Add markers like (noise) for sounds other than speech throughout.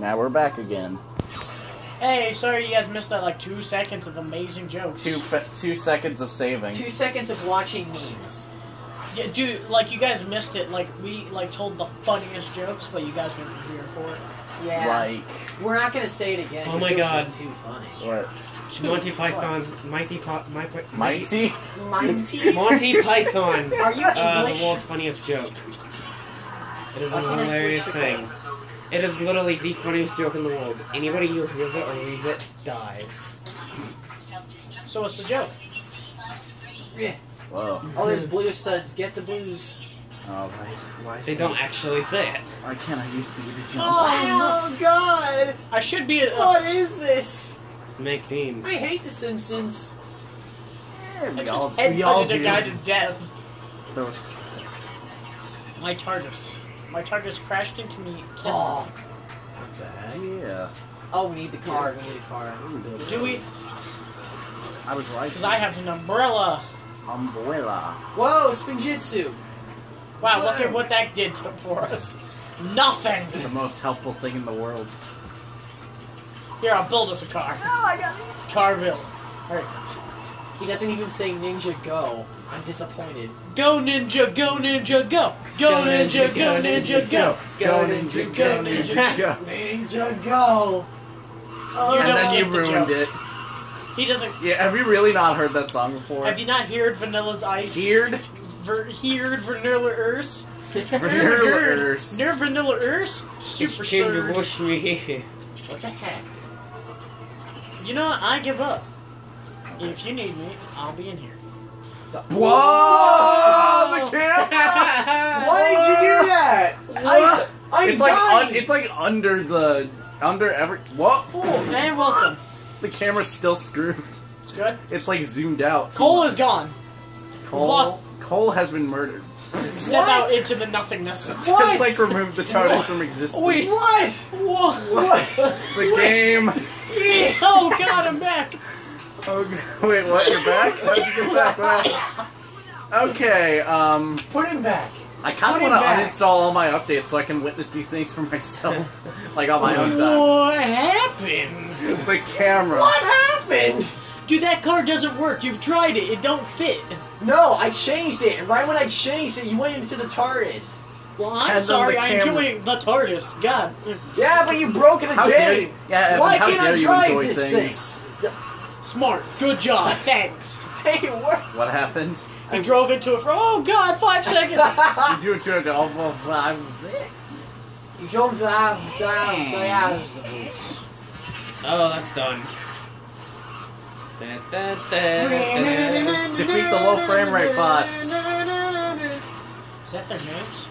Now we're back again. Hey, sorry you guys missed that like two seconds of amazing jokes. Two fe- two seconds of saving. Two seconds of watching memes. Yeah, dude, like you guys missed it. Like we like told the funniest jokes, but you guys weren't here for it. Yeah. Like We're not gonna say it again. Oh my it was God. just too funny. what? Monty Python's Mighty po- My, Mighty? Mighty. (laughs) Monty Python. Are you Uh, the world's funniest joke. It is Why a hilarious switch the thing. It is literally the funniest joke in the world. Anybody who hears it or reads it dies. So what's the joke? Yeah. Whoa. Oh, there's blue studs. Get the blues. Oh, why is, why is They don't actually say it. Why can't I use B to jump? Oh, oh God! I should be a. What is this? Make teams. I hate The Simpsons. Yeah, I we just all, we all headbutted do. a guy to death. Those- My TARDIS. My TARDIS crashed into me. Killed Oh. What the heck? Yeah. Oh, we need the car. We need the car. Do we? I was right. Because I have an umbrella. Umbrella. Whoa, Spinjitzu. Wow, look Whoa. at what that did for us. Nothing. The most helpful thing in the world. Here, I'll build us a car. Oh, I got it. Car build. Alright. He doesn't even say Ninja Go. I'm disappointed. Go ninja, go ninja, go! Go ninja, go ninja, go! Go ninja, go ninja, go. Ninja Go. Oh, You And then you ruined it. He doesn't. Yeah, have you really not heard that song before? Have you not heard Vanilla's Ice? Heard? Ver, heard Vanilla Earth? Vanilla Earth. Near Vanilla Earth? Super Came to surd. me. What the heck? You know what? I give up. If you need me, I'll be in here. Whoa! The camera! (laughs) Why did you do that? I, I'm it's like un- it's like under the under every. What? Oh, and welcome. The camera's still screwed. It's good. It's like zoomed out. Cole is gone. Cole, lost- Cole has been murdered. Step out into the nothingness. What? (laughs) Just like remove the TARDIS from existence. Wait. What? Whoa. What? The game. (laughs) Oh god, I'm back. Oh, g- (laughs) wait, what? You're back? How'd you get back? What happened? Okay, um, Put him back. I kind of want to uninstall all my updates so I can witness these things for (laughs) myself, like on my own time. What happened? The camera. What happened? Dude, that car doesn't work. You've tried it. It don't fit. No, I changed it. And right when I changed it, you went into the TARDIS. Well, I'm Hands sorry. I camera. enjoy the TARDIS. God. Yeah, but you broke the How dare you? Yeah, Evan, Why how can't dare I you drive enjoy this things? thing? Smart. Good job. (laughs) Thanks. Hey, what? What happened? He drove into it for, oh god, five seconds. (laughs) You do it to it. Oh, well, five, six. You drove down, down, down. Oh, that's done. Da, da, da, da. Defeat the low frame rate bots. Is that their names?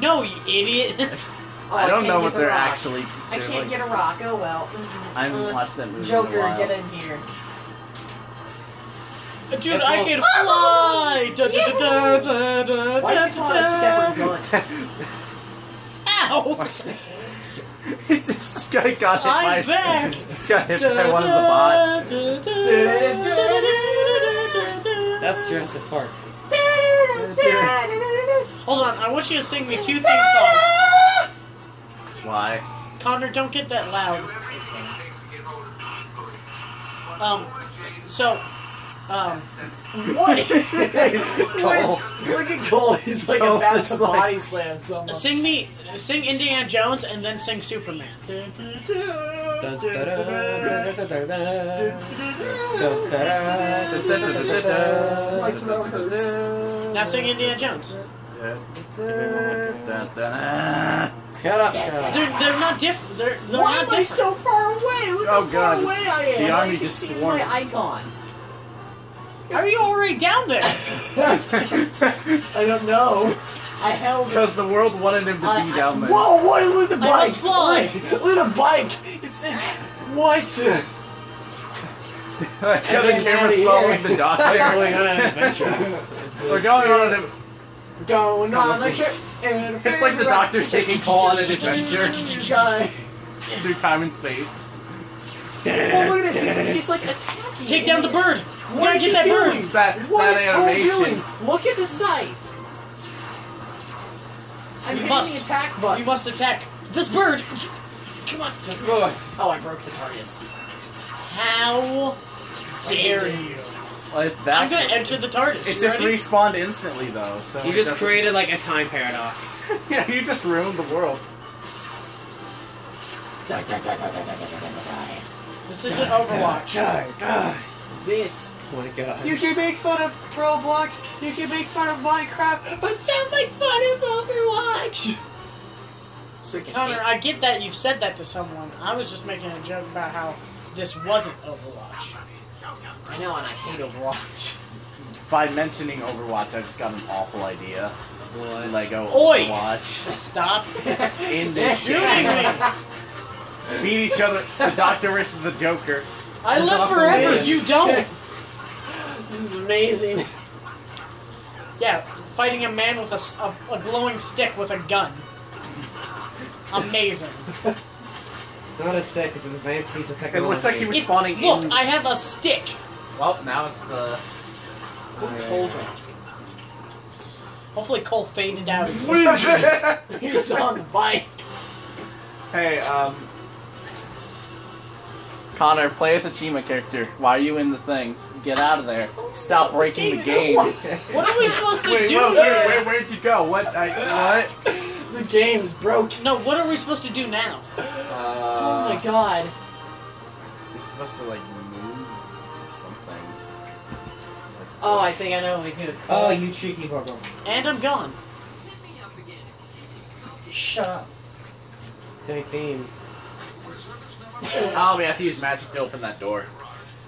No, you idiot. (laughs) Oh, I don't can't know what the they're rock. actually. I they're can't like- get a rock. Oh well. I haven't Uh, watched that movie. Joker, in a while. get in here. Dude, I can fly. Da, da, da, da, da, Why is it called a separate gun? Ow! just got, got hit by. I'm back. Just got hit by one of the bots. That's Jurassic Park. Hold on, I want you to sing me two theme songs. Why? Connor, don't get that loud. Um, so, um, (laughs) What? what is, look at Cole. He's like Cole's about just to like- body slam someone. sing me, sing Indiana Jones and then sing Superman. Dun, da, da, da, da, da, da, da. Dun, da, da, da, da, da, da. My throat hurts. Now sing Indiana Jones. Dun, dun. Shut up, shut up. They're, they're not different. They're, they're Why not am I so far away? Look Oh, how God, far away I am. the All army you can just see is swarmed. my icon. How are you already down there? (laughs) I don't know. I held. Because the world wanted him to I- be I- down there. Whoa, what? Look at the I bike. must fly. Look, look at the bike. It's in. What? (laughs) the Everyone's camera's outta following here. the doctor. (laughs) Going on an adventure. We're going on an. Going on a trip. It's like the doctor's taking Paul on an adventure Guy. through time and space. Oh, look at this. He's like attacking. Take down the bird. You What gotta get that doing? bird. That What that is Cole doing? Look at the scythe. I'm You must. the attack You must attack this bird. Come on. Just move. Oh, I broke the TARDIS. How dare you? Well, it's back. I'm gonna enter the TARDIS. It You just ready? respawned instantly though, so You just doesn't- created like a time paradox. yeah, you just ruined the world. Die, die, die, This isn't Overwatch. die, die. This. Oh my god. You can make fun of Roblox. You can make fun of Minecraft, but don't make fun of Overwatch. So Connor, I get that you've said that to someone. I was just making a joke about how this wasn't Overwatch. I know, and I hate Overwatch. By mentioning Overwatch, I just got an awful idea. What? Lego Oi! Overwatch Stop (laughs) in this shooting game. Me. Beat each other. The Doctor versus the Joker. I live Dr. forever. Wiz. You don't. (laughs) This is amazing. Yeah, fighting a man with a a glowing stick with a gun. Amazing. It's not a stick, it's an advanced piece of technology. It technology. looks like he was It- spawning look, in. I have a stick. Well, now it's the. Oh, Cauldron. Hopefully Cole faded out. (laughs) He's on the bike. hey, um. Connor, play as a Chima character. Why are you in the things? Get out of there. Stop breaking the game. What are we supposed to Wait, do? whoa, wait, wait, where'd you go? What? I, what? The game's broken. No, what are we supposed to do now? Oh Uh, my god. You're supposed to like move something. Oh, I think I know what we do. Oh, you cheeky bugger. And I'm gone. Shut up. Dank beams. Oh, we have to use magic to open that door.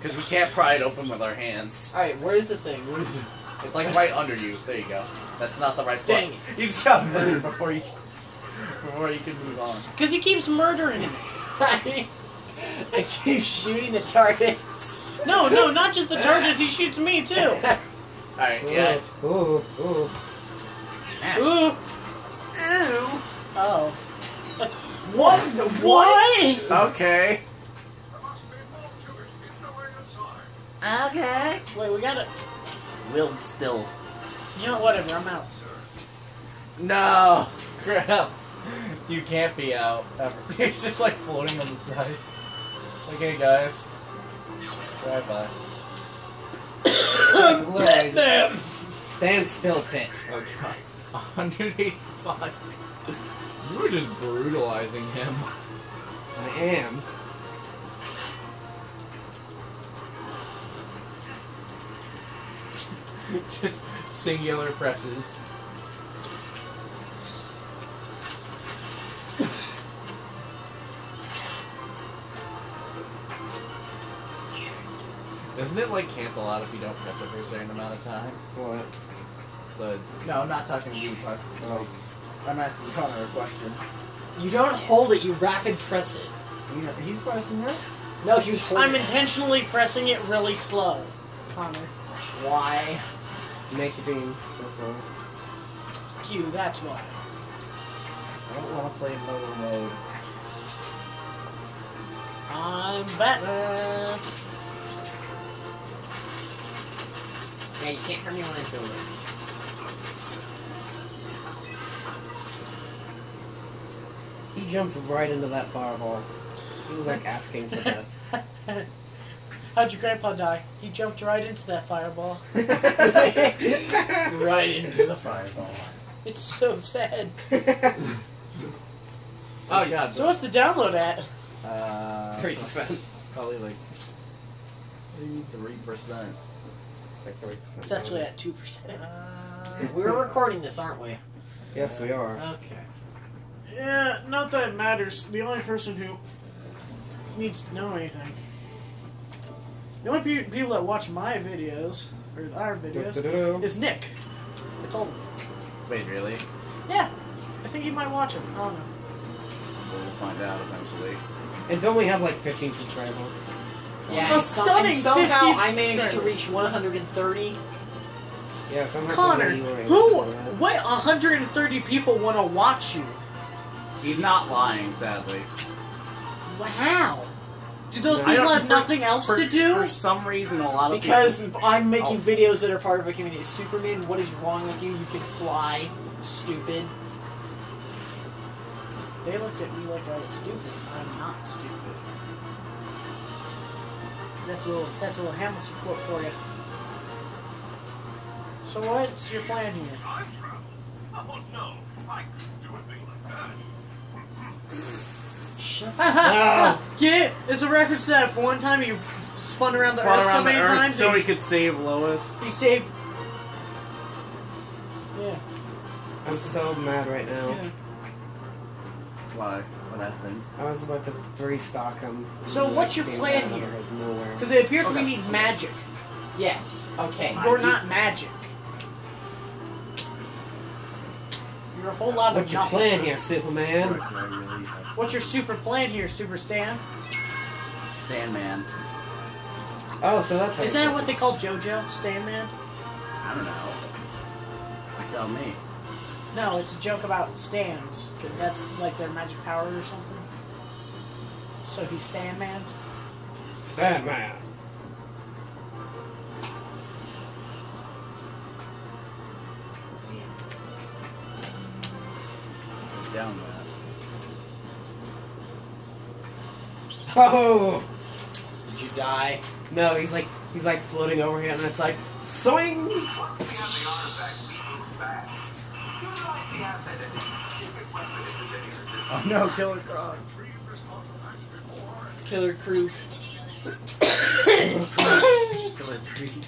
Because we can't pry it open with our hands. Alright, where's the thing? Where's the... It's like right under you. There you go. That's not the right Dang button. (laughs) You just got murdered before you before you can move on. Because he keeps murdering me. I, (laughs) I keep shooting the targets. No, no, not just the targets. He shoots me too. (laughs) Alright, yeah. Ooh. Ooh, ooh. Ooh. Oh. What? the What? Okay. Okay. Wait, we gotta. Will still. You know, whatever. I'm out. No. Crap. You can't be out. Ever. (laughs) It's just like floating on the side. Okay, guys. Bye bye. (coughs) Literally, Them. stand still, pit. Oh god. 185. You were just brutalizing him. I am. (laughs) just singular presses. Doesn't it like cancel out if you don't press it for a certain amount of time? What? The no, I'm not talking to you. Talk, Oh. I'm asking Connor a question. You don't hold it, you rapid press it. He's pressing it. No, he was holding I'm it. intentionally pressing it really slow, Connor. Why? Make the beams, that's why. You, that's why. I don't want to play motor mode. I'm Batman. Yeah, you can't hurt me when I build it. He jumped right into that fireball. He was like asking for death. (laughs) How'd your grandpa die? He jumped right into that fireball. (laughs) right into the fireball. It's so sad. (laughs) Oh god. So what's the download at? uh, Three percent. Probably like three percent. It's like three percent. It's actually at two percent. We're recording this, aren't we? Yes, we are. Okay. Yeah, not that it matters. The only person who needs to know anything. The only pe- people that watch my videos or our videos Du-du-du-du. is Nick. I told him. Wait, really? Yeah, I think he might watch it. I don't know. We'll find out eventually. And don't we have like 15 subscribers? Yeah, A and some- stunning and somehow 15 I managed to reach 130. Yeah, somehow Connor, somebody were able who? to do that. What? 130 people want to watch you? He's not lying, sadly. How? Do those I people don't- have for- nothing else for, to do? For some reason, a lot of Because people, I'm making Oh. videos that are part of a community. Superman, what is wrong with you? You can fly. Stupid. They looked at me like I was stupid. I'm not stupid. That's a little. That's a little Hamilton quote for you. So what's your plan here? Time travel? Oh no, I couldn't do a thing like that. Get it? It's a reference to that for one time you spun around the Spun earth so around the many earth times. so and he could save Lois. he saved. Yeah. I'm so mad right now. yeah. Why? What happened? I was about to three stock him. So and, what's your plan here? Because it appears Okay. we need magic. Yes. Okay. You're not magic. You're a whole lot What's of your nothing. plan here, Superman? Do I really have What's your super plan here, Super Stan? Stan Man? Oh, so that's how Is you that what they call JoJo, Stan Man? I don't know. Tell me. No, it's a joke about stands. 'cause That's like their magic power or something. So he's Stan Man. Sandman. Go down that. Oh Did you die? no, he's like he's like floating over him, and it's like swing. We have the artifact moved back. Utilize the asset as a specific weapon if there's any resistance. Oh no, Killer Croc. Killer Crew. Killer Creek.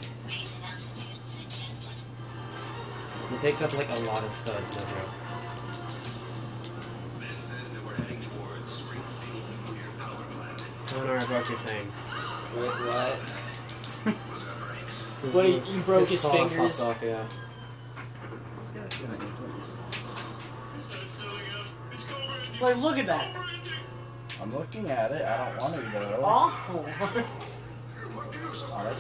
He takes up like a lot of studs, no joke. This says that we're heading towards Springfield Nuclear Power Plant. Connor, I broke your thing. Wait, what? Was that right? His- What, he- he broke his claws popped fingers? Off, yeah. Like, look at that. I'm looking at it. I don't want to go. Awful. (laughs) Oh, it.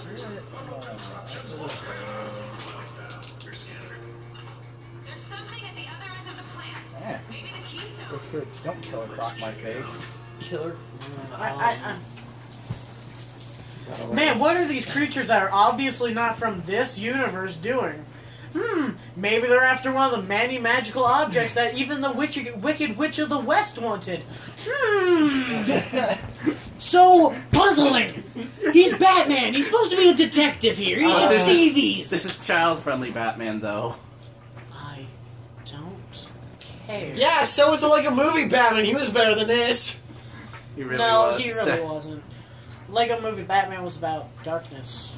There's something at the other end of the plant. Maybe the keystone. don't kill a Croc my face. Killer. I, I, I, man, what are these creatures that are obviously not from this universe doing? Hmm, maybe they're after one of the many magical objects that even the witch, Wicked Witch of the West wanted. Hmm. so puzzling. He's Batman. He's supposed to be a detective here. He Oh, should this see these. This is child-friendly Batman, though. I don't care. Yeah, so was the a Movie Batman. He was better than this. He really no, was. he really (laughs) wasn't. Lego Movie Batman was about darkness.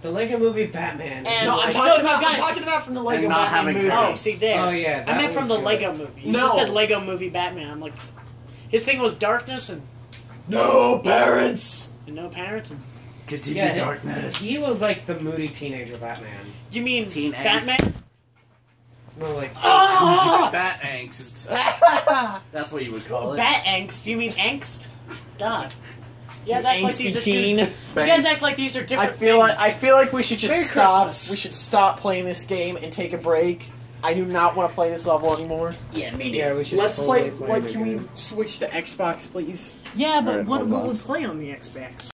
The Lego Movie Batman. And- No, I'm talking no, no, about. I'm talking about from the Lego not Batman movie. crowds. Oh, see there. Oh yeah, I meant from the good. Lego movie. You No. just said Lego Movie Batman. I'm like, his thing was darkness and, No parents. and no parents. And, Continue Yeah, darkness. He was like the moody teenager Batman. you mean Teen angst. Batman? More like Oh! Bat angst. (laughs) That's what you would call it. Bat angst. You mean angst? God. You guys You act like angsty these are two. You guys act like these are different. I different. feel like I feel like we should just Merry stop. Christmas. We should stop playing this game and take a break. I do not want to play this level anymore. Yeah, me neither. yeah, we should. Let's totally play. Like, it can we switch to Xbox, please? Yeah, but Alright, what hold what would play on the Xbox?